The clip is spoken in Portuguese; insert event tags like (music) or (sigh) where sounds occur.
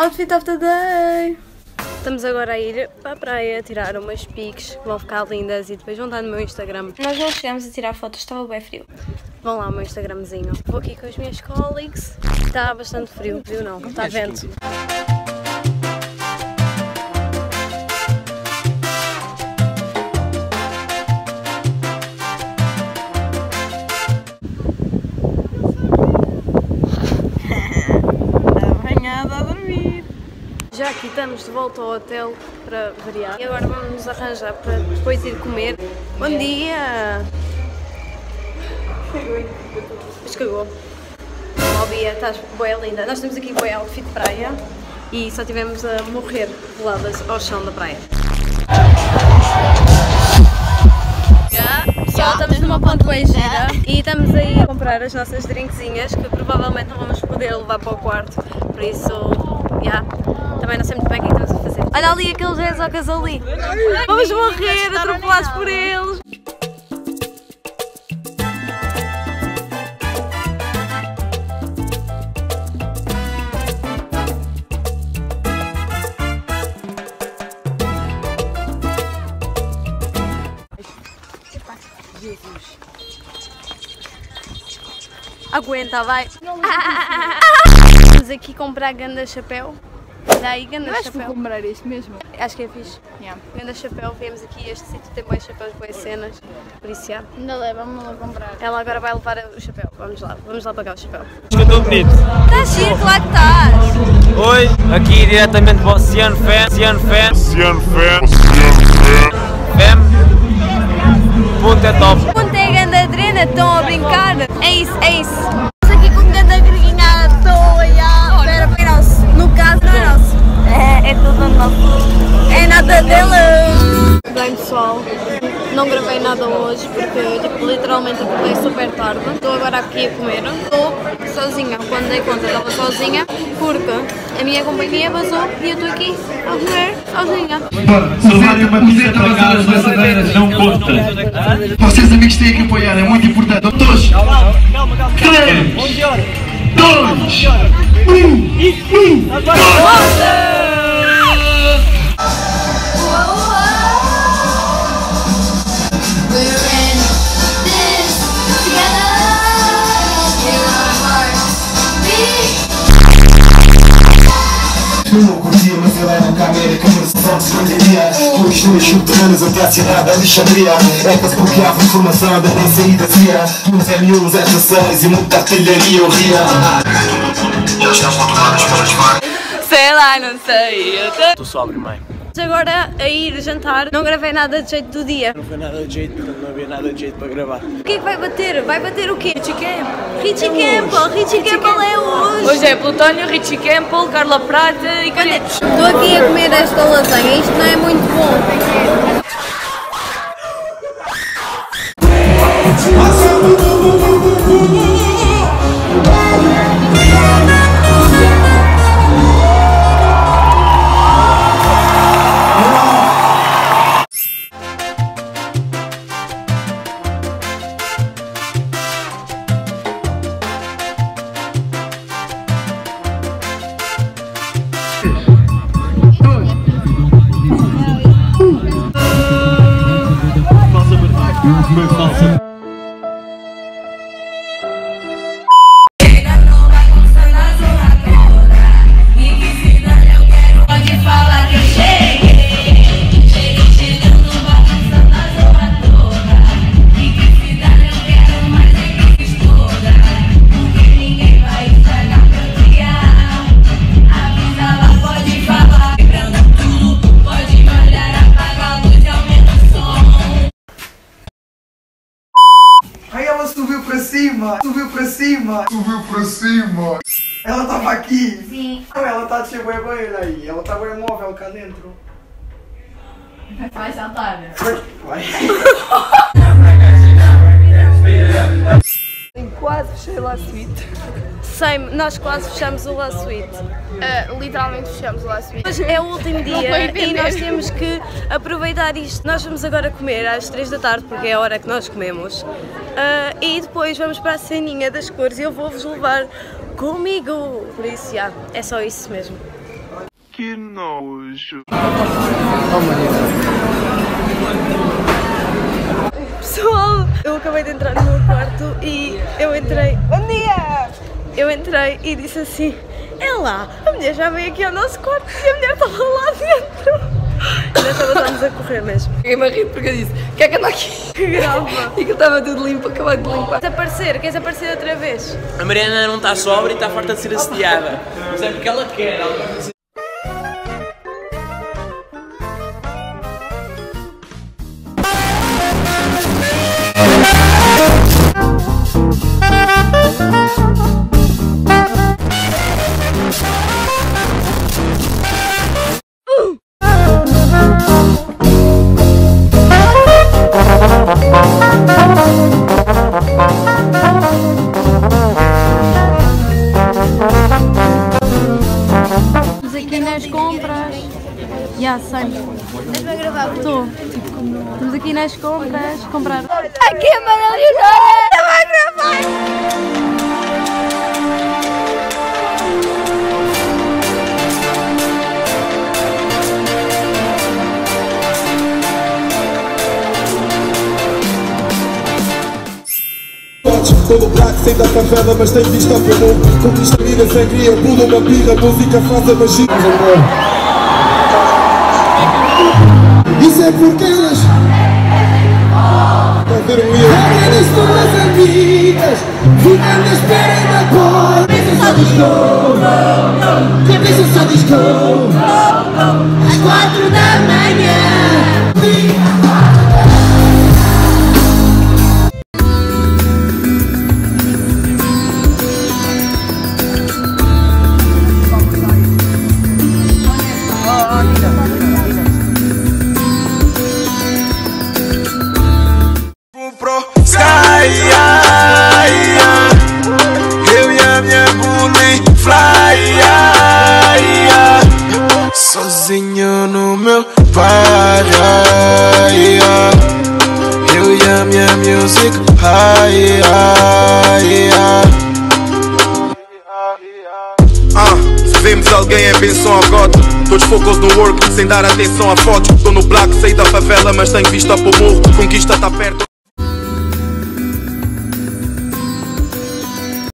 Outfit of the day! Estamos agora a ir para a praia tirar umas pics que vão ficar lindas e depois vão estar no meu Instagram. Nós não chegámos a tirar fotos, estava bem frio. Vão lá ao meu Instagramzinho. Vou aqui com as minhas colleagues. Está bastante frio. Frio não, está vento. Aqui estamos de volta ao hotel para variar. E agora vamos nos arranjar para depois ir comer. Bom dia! Mas cagou. Ó Bia, estás boa linda. Nós temos aqui boa outfit de praia e só tivemos a morrer coladas ao chão da praia. Pessoal, estamos numa ponte bem gira e estamos aí a comprar as nossas drinkzinhas que provavelmente não vamos poder levar para o quarto, por isso, já, também não sei muito bem o é que estamos a fazer. Olha ali aqueles exocas ali, vamos morrer atropelados por eles. Aguenta, vai. (laughs) Vamos aqui comprar ganda chapéu. Daí ganda Eu acho que vou chapéu. comprar este mesmo. Acho que é fixe. Yeah. Ganda chapéu, viemos aqui, este sítio tem boas chapéus, boas cenas. Por isso, já. Ainda leva, vamos lá comprar. Ela agora vai levar o chapéu. Vamos lá, vamos lá pagar o chapéu. Estou bonito. Estás giro, claro que estás. Oi, aqui diretamente para o Oceano Fam. Oceano Fam. Oceano Fam. Dele. Bem, pessoal. Não gravei nada hoje porque tipo, literalmente acordei super tarde. Estou agora aqui a comer. Estou sozinha. Quando dei conta estava sozinha porque a minha companhia vazou e eu estou aqui a comer sozinha. Levarem uma pizza para casa, as braçadeiras não conta. Vocês amigos têm que apoiar, é muito importante. Dois, três, dois, um, um. We're Com os dois subterrâneos até a cidade de Alexandria. É que se bloqueava informação da nem saída CIA. Uns M1, uns F6 e muita artilharia eu ria. Eles pelas marcas. Sei lá, não sei. Estou sóbrio, mãe. Agora a ir jantar, não gravei nada de jeito do dia. Não foi nada de jeito, portanto não havia nada de jeito para gravar. O que é que vai bater? Vai bater o quê? Richie Campbell. Richie Campbell, Richie Campbell é hoje. Hoje é Plutónio, Richie Campbell, Carla Prata e Canetes. Estou aqui a comer esta lasanha, isto não é 没发生 cima, subiu pra cima, Subiu pra cima. ela tava aqui. Sim. Ela tá de bué banheiro aí, ela tá bué móvel cá dentro. Vai saltar, né? Vai. (laughs) Quase fechei o La Suite. Sei, nós quase fechamos o La Suite. literalmente fechamos o last week. Hoje é o último (laughs) dia e nós temos que aproveitar isto. Nós vamos agora comer às 3 da tarde, porque é a hora que nós comemos. Ah, e depois vamos para a ceninha das cores e eu vou-vos levar comigo. Por isso, já, é só isso mesmo. Que nojo. Pessoal, eu acabei de entrar no meu quarto e eu entrei. Bom dia! Eu entrei e disse assim: É lá, a mulher já veio aqui ao nosso quarto e a mulher estava lá dentro. E nós estávamos a correr mesmo. Fiquei-me a rir porque eu disse, o que é que anda aqui? Que grava. (laughs) E que estava tudo limpo, acabado de limpar. Queres aparecer? Queres aparecer outra vez? A Mariana não está sobra e está farta de ser assediada. Mas é porque ela quer. Ela gosta aqui nas compras. Já sei. Estás a gravar? Estou. Estamos aqui nas compras. Comprar. Aqui a Maria Leonora! Estava a gravar! Todo black sai da favela, mas tem vista para o mundo Conquista a vida, sangria, pula uma birra Música faz a magia é porque elas? Elas suas amigas Ficam na espera da porta Cabeça só diz go Cabeça só diz Às quatro da bully fly, ai, ai. sozinho no meu bar, ai. eu e a minha music, ai, ai. Ah, se vemos alguém é benção a God Todos focos no work, sem dar atenção a fotos Tô no black, saí da favela, mas tenho vista pro morro Conquista tá perto